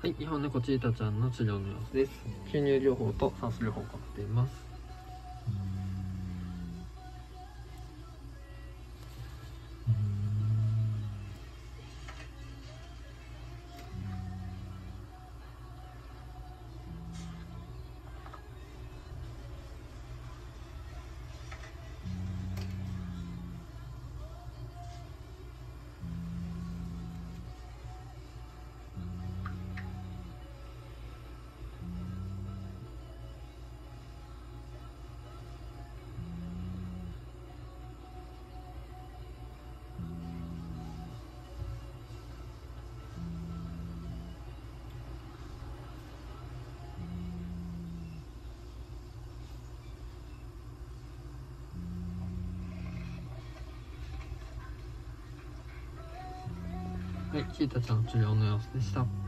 はい、日本猫チータちゃんの治療の様子です。吸入療法と酸素療法を行っています。はい、キータちゃん治療の様子でした。